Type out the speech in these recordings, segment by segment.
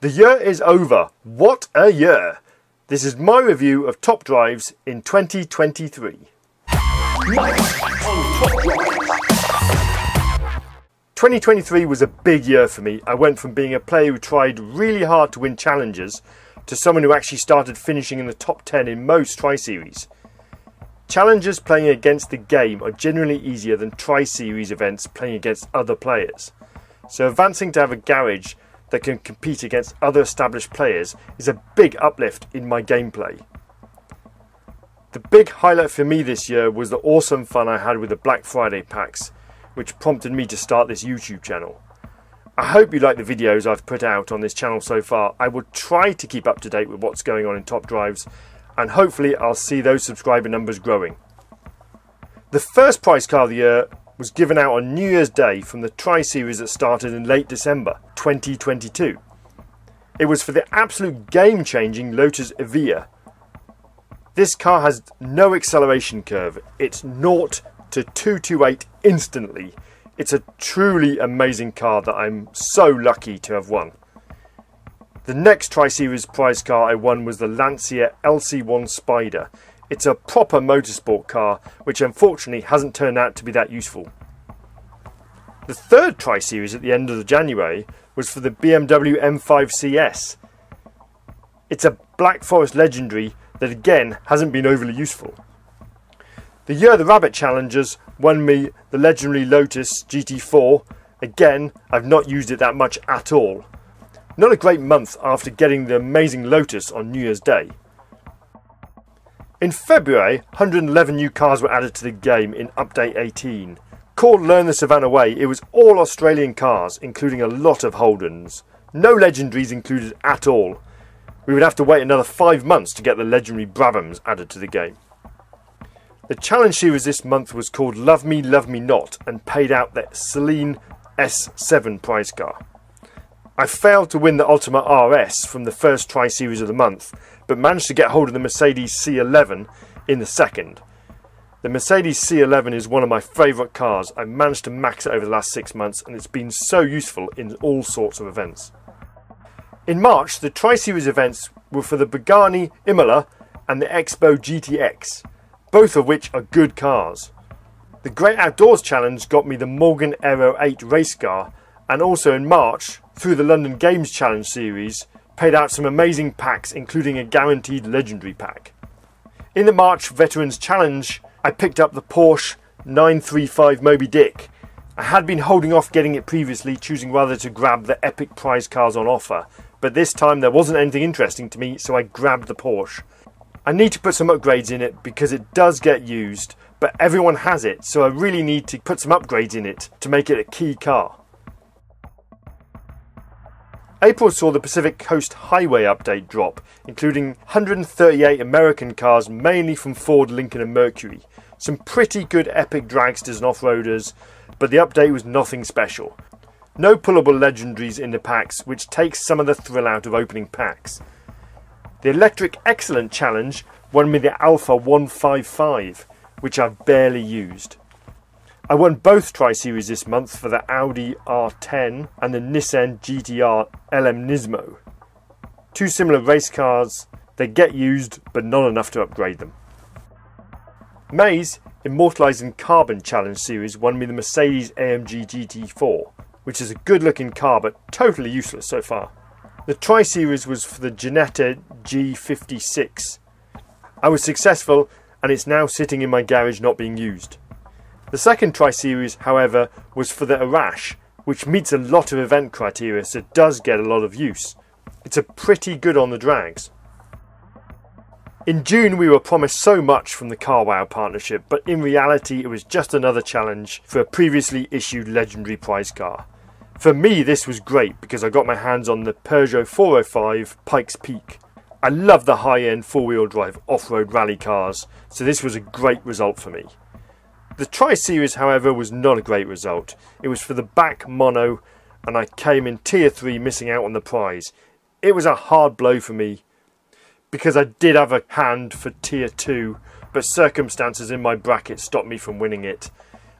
The year is over. What a year! This is my review of top drives in 2023. 2023 was a big year for me. I went from being a player who tried really hard to win challenges to someone who actually started finishing in the top 10 in most Tri Series. Challenges playing against the game are generally easier than Tri Series events playing against other players. So, advancing to have a garage that can compete against other established players is a big uplift in my gameplay. The big highlight for me this year was the awesome fun I had with the Black Friday packs, which prompted me to start this YouTube channel. I hope you like the videos I've put out on this channel so far. I will try to keep up to date with what's going on in Top Drives, and hopefully I'll see those subscriber numbers growing. The first prize car of the year was given out on New Year's Day from the Tri Series that started in late December 2022. It was for the absolute game changing Lotus Evija. This car has no acceleration curve, it's 0 to 228 instantly. It's a truly amazing car that I'm so lucky to have won. The next Tri Series prize car I won was the Lancia LC1 Spider. It's a proper motorsport car, which unfortunately hasn't turned out to be that useful. The third Tri Series at the end of January was for the BMW M5 CS. It's a Black Forest legendary that again hasn't been overly useful. The year the Rabbit Challengers won me the legendary Lotus GT4. Again, I've not used it that much at all. Not a great month after getting the amazing Lotus on New Year's Day. In February, 111 new cars were added to the game in Update 18. Called Learn the Savannah Way, it was all Australian cars, including a lot of Holdens. No legendaries included at all. We would have to wait another five months to get the legendary Brabhams added to the game. The challenge series this month was called Love Me, Love Me Not and paid out the Saleen S7 prize car. I failed to win the Ultima RS from the first Tri Series of the month, but managed to get hold of the Mercedes C11 in the second. The Mercedes C11 is one of my favourite cars. I've managed to max it over the last six months and it's been so useful in all sorts of events. In March, the Tri Series events were for the Pagani Imola and the Expo GTX, both of which are good cars. The Great Outdoors Challenge got me the Morgan Aero 8 race car, and also in March, through the London Games Challenge series, paid out some amazing packs, including a guaranteed legendary pack. In the March Veterans Challenge, I picked up the Porsche 935 Moby Dick. I had been holding off getting it previously, choosing rather to grab the epic prize cars on offer, but this time there wasn't anything interesting to me, so I grabbed the Porsche. I need to put some upgrades in it because it does get used, but everyone has it, so I really need to put some upgrades in it to make it a key car. April saw the Pacific Coast Highway update drop, including 138 American cars, mainly from Ford, Lincoln, and Mercury. Some pretty good epic dragsters and off roaders, but the update was nothing special. No pullable legendaries in the packs, which takes some of the thrill out of opening packs. The Electric Excellent Challenge won me the Alfa 155, which I've barely used. I won both Tri Series this month for the Audi R10 and the Nissan GTR LM Nismo. Two similar race cars, they get used but not enough to upgrade them. Mays Immortalizing Carbon Challenge Series won me the Mercedes AMG GT4, which is a good looking car but totally useless so far. The Tri Series was for the Ginetta G56. I was successful and it's now sitting in my garage not being used. The second Tri Series, however, was for the Arash, which meets a lot of event criteria so it does get a lot of use. It's a pretty good on the drags. In June, we were promised so much from the CarWow partnership, but in reality, it was just another challenge for a previously issued legendary prize car. For me, this was great because I got my hands on the Peugeot 405 Pikes Peak. I love the high end four wheel drive off road rally cars, so this was a great result for me. The Tri Series, however, was not a great result. It was for the BAC Mono, and I came in Tier 3 missing out on the prize. It was a hard blow for me because I did have a hand for Tier 2, but circumstances in my bracket stopped me from winning it.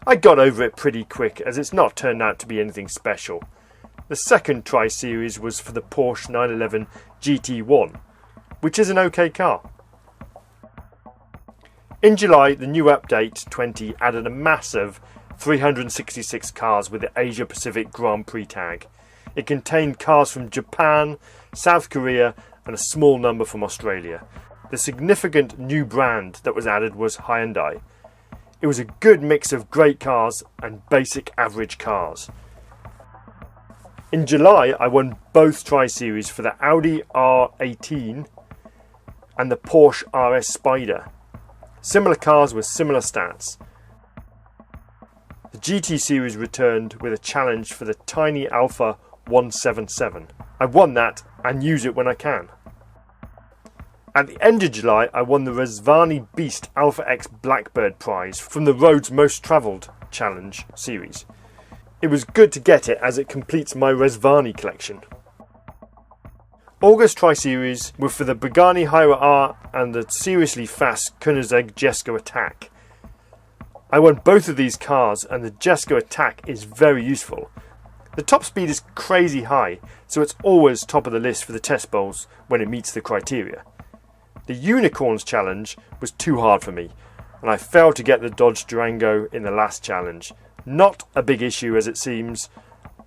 I got over it pretty quick as it's not turned out to be anything special. The second Tri Series was for the Porsche 911 GT1, which is an okay car. In July, the new update 20 added a massive 366 cars with the Asia Pacific Grand Prix tag. It contained cars from Japan, South Korea, and a small number from Australia. The significant new brand that was added was Hyundai. It was a good mix of great cars and basic average cars. In July, I won both Tri Series for the Audi R18 and the Porsche RS Spider. Similar cars with similar stats. The GT Series returned with a challenge for the tiny Alpha 177. I won that and use it when I can. At the end of July, I won the Rezvani Beast Alpha X Blackbird Prize from the Roads Most Travelled Challenge series. It was good to get it as it completes my Rezvani collection. August Tri Series were for the Pagani Huayra R and the seriously fast Koenigsegg Jesko Attack. I won both of these cars and the Jesko Attack is very useful. The top speed is crazy high, so it's always top of the list for the test bowls when it meets the criteria. The Unicorns challenge was too hard for me, and I failed to get the Dodge Durango in the last challenge. Not a big issue as it seems.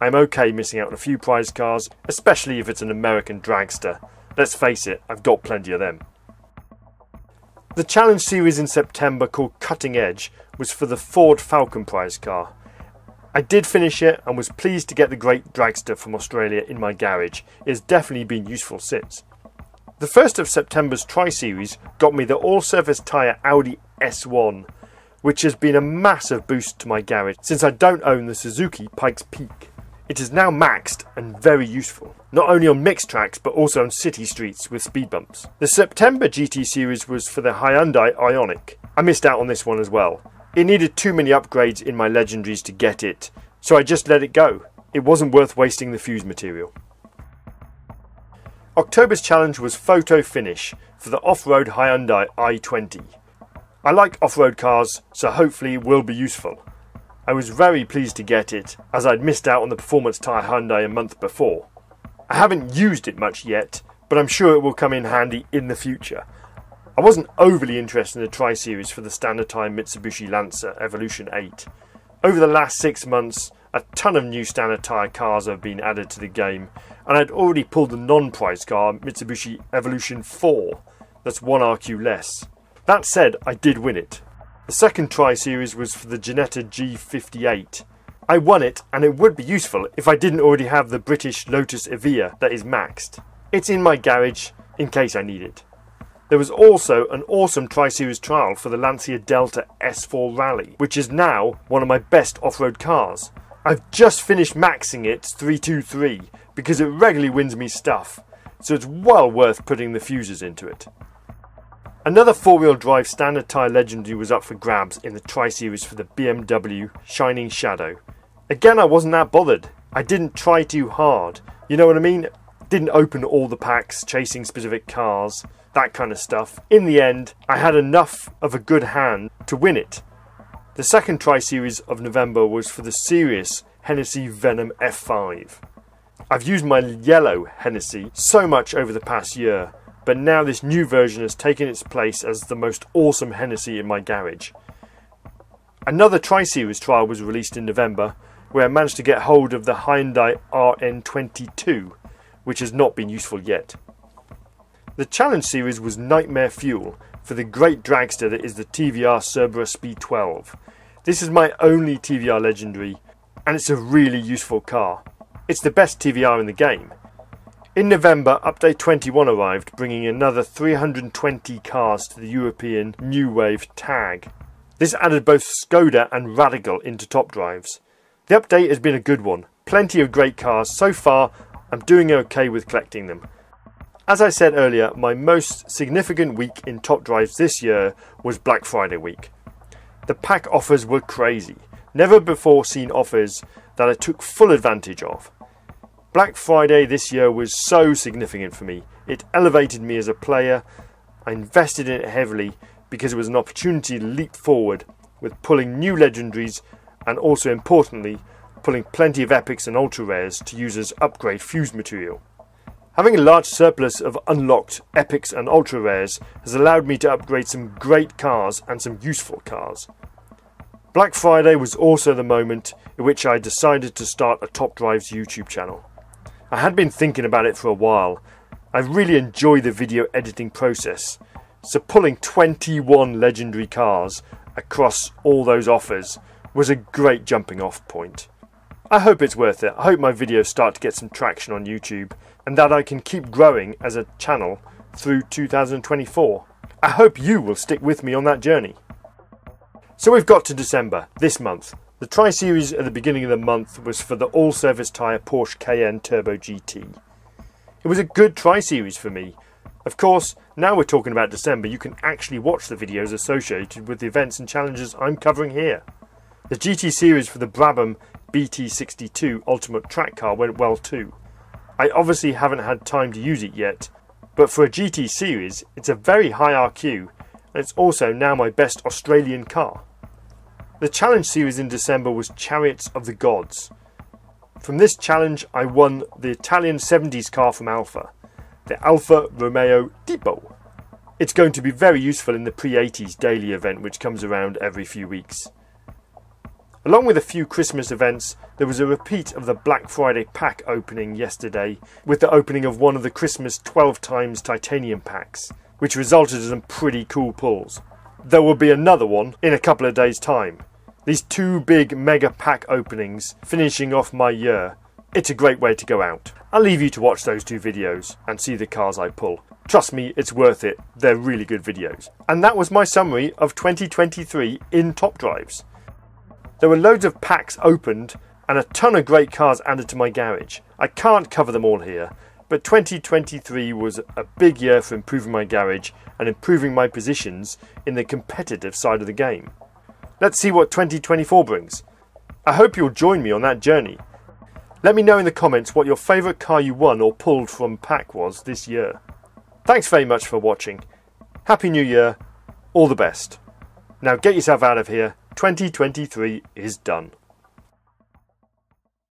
I'm okay missing out on a few prize cars, especially if it's an American dragster. Let's face it, I've got plenty of them. The challenge series in September called Cutting Edge was for the Ford Falcon prize car. I did finish it and was pleased to get the great dragster from Australia in my garage. It has definitely been useful since. The first of September's Tri Series got me the all surface tyre Audi S1, which has been a massive boost to my garage since I don't own the Suzuki Pikes Peak. It is now maxed and very useful, not only on mixed tracks but also on city streets with speed bumps. The September GT Series was for the Hyundai Ioniq. I missed out on this one as well. It needed too many upgrades in my legendaries to get it, so I just let it go. It wasn't worth wasting the fuse material. October's challenge was photo finish for the off-road Hyundai i20. I like off-road cars, so hopefully it will be useful. I was very pleased to get it, as I'd missed out on the performance tyre Hyundai a month before. I haven't used it much yet, but I'm sure it will come in handy in the future. I wasn't overly interested in the Tri Series for the standard time Mitsubishi Lancer Evolution 8. Over the last six months, a ton of new standard tyre cars have been added to the game, and I'd already pulled the non-prize car Mitsubishi Evolution 4, that's one RQ less. That said, I did win it. The second Tri Series was for the Ginetta G58. I won it, and it would be useful if I didn't already have the British Lotus Evija that is maxed. It's in my garage in case I need it. There was also an awesome Tri Series trial for the Lancia Delta S4 Rally, which is now one of my best off road cars. I've just finished maxing it 323 because it regularly wins me stuff, so it's well worth putting the fuses into it. Another four-wheel drive standard tyre legendary was up for grabs in the Tri-Series for the BMW Shining Shadow. Again, I wasn't that bothered. I didn't try too hard. You know what I mean? Didn't open all the packs, chasing specific cars, that kind of stuff. In the end, I had enough of a good hand to win it. The second Tri Series of November was for the serious Hennessy Venom F5. I've used my yellow Hennessy so much over the past year, but now this new version has taken its place as the most awesome Hennessy in my garage. Another Tri Series trial was released in November, where I managed to get hold of the Hyundai RN22, which has not been useful yet. The Challenge Series was Nightmare Fuel, for the great dragster that is the TVR Cerbera Speed 12. This is my only TVR legendary, and it's a really useful car. It's the best TVR in the game. In November, Update 21 arrived, bringing another 320 cars to the European New Wave tag. This added both Skoda and Radical into top drives. The update has been a good one. Plenty of great cars. So far, I'm doing okay with collecting them. As I said earlier, my most significant week in top drives this year was Black Friday week. The pack offers were crazy. Never before seen offers that I took full advantage of. Black Friday this year was so significant for me. It elevated me as a player. I invested in it heavily because it was an opportunity to leap forward with pulling new legendaries and also importantly pulling plenty of epics and ultra rares to use as upgrade fuse material. Having a large surplus of unlocked epics and ultra rares has allowed me to upgrade some great cars and some useful cars. Black Friday was also the moment in which I decided to start a Top Drives YouTube channel. I had been thinking about it for a while. I really enjoy the video editing process, so pulling 21 legendary cars across all those offers was a great jumping off point. I hope it's worth it. I hope my videos start to get some traction on YouTube and that I can keep growing as a channel through 2024. I hope you will stick with me on that journey. So we've got to December, this month. The Tri Series at the beginning of the month was for the all surface tyre Porsche Cayenne Turbo GT. It was a good Tri Series for me. Of course, now we're talking about December, you can actually watch the videos associated with the events and challenges I'm covering here. The GT Series for the Brabham BT62 Ultimate Track Car went well too. I obviously haven't had time to use it yet, but for a GT Series, it's a very high RQ, and it's also now my best Australian car. The challenge series in December was Chariots of the Gods. From this challenge, I won the Italian 70s car from Alfa, the Alfa Romeo Tipo. It's going to be very useful in the pre 80s daily event, which comes around every few weeks. Along with a few Christmas events, there was a repeat of the Black Friday pack opening yesterday, with the opening of one of the Christmas 12 times titanium packs, which resulted in some pretty cool pulls. There will be another one in a couple of days' time, these two big mega pack openings finishing off my year. It's a great way to go out. I'll leave you to watch those two videos and see the cars I pull. Trust me, it's worth it. They're really good videos. And that was my summary of 2023 in Top Drives. There were loads of packs opened and a ton of great cars added to my garage. I can't cover them all here, but 2023 was a big year for improving my garage and improving my positions in the competitive side of the game. Let's see what 2024 brings. I hope you'll join me on that journey. Let me know in the comments what your favourite car you won or pulled from pack was this year. Thanks very much for watching. Happy New Year. All the best. Now get yourself out of here. 2023 is done.